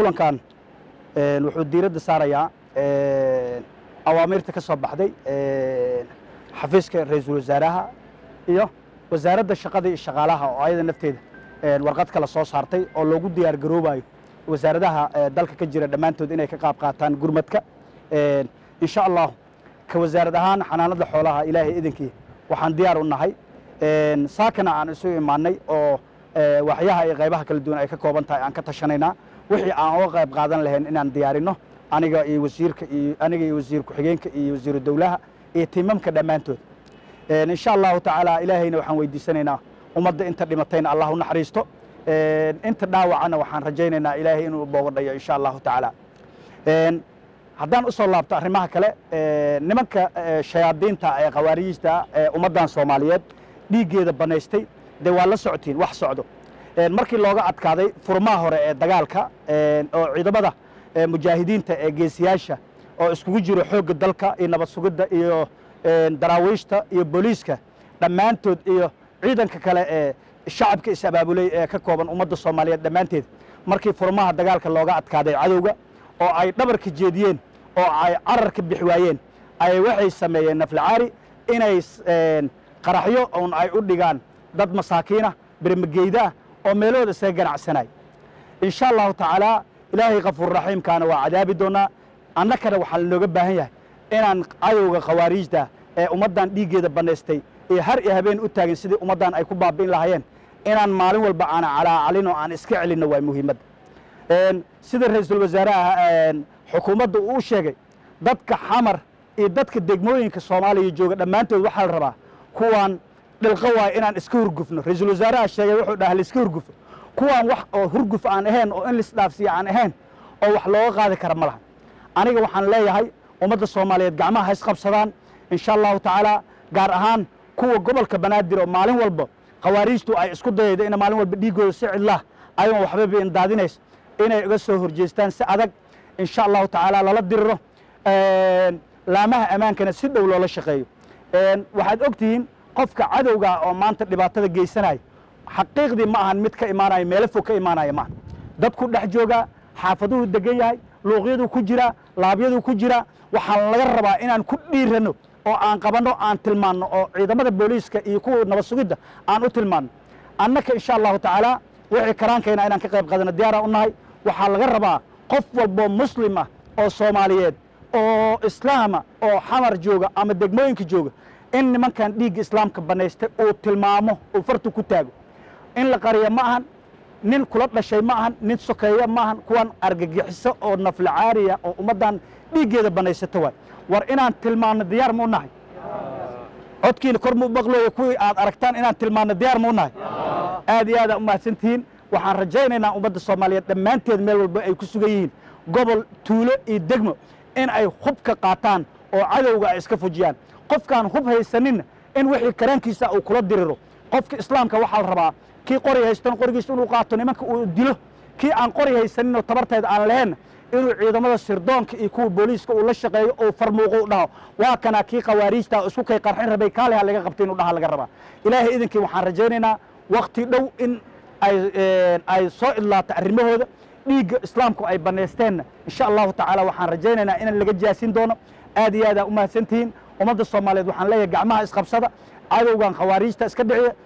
kulankan wuxuu diiradda saarayaa awaamirta ka soo baxday xafiiska ra'iisul wasaaraha iyo wasaaradda shaqada iyo shaqaalaha oo ayada nafteeda warqad kale soo saartay oo loogu diyaar garoobayo wasaaradaha dalka ka jira dhammaantood inay ka qaab qaataan gurmadka. Insha allahu ka wasaarad ahaan xanaanada xoolaha ilaahay idinkii waxaan diyaar u nahay. Saakana aan isu imaanay oo waxyaha iyo qaybaha kala duwan ay ka kooban tahay aan ka tashanaynaa. Wixii aan uga qayb qaadan lahayn inaan diyaarino aniga iyo wasiirka iyo aniga iyo wasiir ku-xigeenka iyo wasiiru dowlaha iyo tiimamka dhammaantood. Insha allahu tacaala ilaahayna waxaan weydiisanaynaa ummadda inta dhimatayna allah u naxariisto inta dhaawacana waxaan rajaynaynaa ilaahay inuu boogadhayo insha allahu tacaala. Haddaan u soo laabto arrimaha kale nimanka shayaadiinta ee khawaariijta ee ummaddan soomaaliyeed dhiiggeeda banaystay dee waa la socotiin wax socdo. Markii looga adkaaday furmaha hore ee dagaalka oo ciidamada mujaahidiinta ee geesiyaasha oo iskugu jiro xoogga dalka iyo nabad sugidda iyo daraawiishta iyo booliiska dhammaantood iyo ciidanka kale ee shacabka is-abaabuley ee ka kooban ummadda soomaaliyeed dhammaanteed markii furmaha dagaalka looga adkaaday cadowga oo ay dhabarka jeediyeen oo ay cararka bixi waayeen ay waxay sameeyeen naflacaari inay qaraxyo un ay u dhigaan dad masaakiinah bermageydaah oo meelahooda isaga ganacsanay. Insha allahu tacaala ilaahay kafuurraxiimkaana waa cadaabi doonaa. Annakana waxaa lanooga baahan yahay inaan cadowga khawaariijta ee ummaddan dhiiggeeda bannaystay iyo har iyo habeen u taagin sidii ummaddan ay ku baabi'in lahaayeen inaan maalin walba aana calaacalin oo aan iska celinno waa muhiimadda sida ra'iisul wasaaraha xukuumadda uu u sheegay dadka xamar iyo dadka degmooyinka soomaaliya jooga dhammaantood waxaa la rabaa kuwaan dhilqo waaya inaan iska hurgufno. Ra'iisul wasaaraha sheegay wuxuu dhaha laiska hurgufo. Kuwaan wax oo hurguf aan ahayn oo in laisdhaafsiya aan ahayn oo wax looga qaadi kara ma laha. Aniga waxaan leeyahay ummadda soomaaliyeed gacmaha ha isqabsadaan insha allahu tacaala gaar ahaan kuwa gobolka banaadir oo maalin walba khawaariijtu ay isku dayaydo ina maalin walba dhiiggooda si cidlah ayagoon waxbaba indaadinays inay uga soo horjeestaan si adag. Insha allahu tacaala lala diriro laamaha ammaankana si dhow loola shaqeeyo. Waxaad og tihiin qofka cadowga oo maanta dhibaatada geysanaya xaqiiqdii ma ahan mid ka imaanaya meelo fog ka imaanaya maaha dadku dhex joogaa xaafaduhu degan yahay luuqyaduu ku jiraa laabyaduu ku jiraa waxaan laga rabaa inaan ku dhiiranno oo aan qabanno aan tilmaanno oo ciidamada booliiska iyo kuwa nabad sugidda aan u tilmaanno. Annaka insha allahu tacaala wixii karaankayna inaan ka qayb qaadano diyaaraan u nahay waxaa laga rabaa qof walboo muslim ah oo soomaaliyeed oo islaama oo xamar jooga ama degmooyinka jooga in nimankan dhiigga islaamka bannaystay uu tilmaamo uu fartu ku taago. In la qariya ma ahan nin kula dhashay ma ahan nin sokeeya ma ahan kuwan argagixiso oo naflacaariya oo ummaddan dhiiggeeda bannaysato waay. War inaan tilmaanno diyaar ma u nahay? Codkiina kor mu maqlooyo kuwii aad aragtaan inaan tilmaanno diyaar ma u nahay? Aad iyo aad aa u mahadsantihiin. Waxaan rajaynaynaa ummadda soomaaliyeed dhammaanteed meel walba ay ku sugan yihiin. Gobol tuulo iyo degmo in ay hubka qaataan oo cadowga ay iska fujiyaan qofkaan hub haysaninna in wixii karaankiisa uu kula diriro. Qofka islaamka waxaa la rabaa kii qori haystan qorigiisa inuu qaato nimanka uu dilo. Kii aan qori haysaninoo tabarteeda aan lahaynna inuu ciidamada sirdoonka iyo kuwa booliiska uu la shaqeeyo oo farmuuqo u dhaho. Waa kanaa kii khawaariijta isku kay qarxin rabay kaaliha laga qabtay inuu dhaha laga rabaa. Ilaahay idinkii waxaan rajaynaynaa wakti dhow in ay soo idlaato arrimahooda. Dhiigga islaamku ay bannaysteenna insha allahu tacaala waxaan rajaynaynaa in laga jaasin doono. Aad iyo aad aa u mahadsantihiin ummadda soomaaliyeed waxaan leeyahay gacmaha isqabsada cadowgan khawaariijta iska dhiciya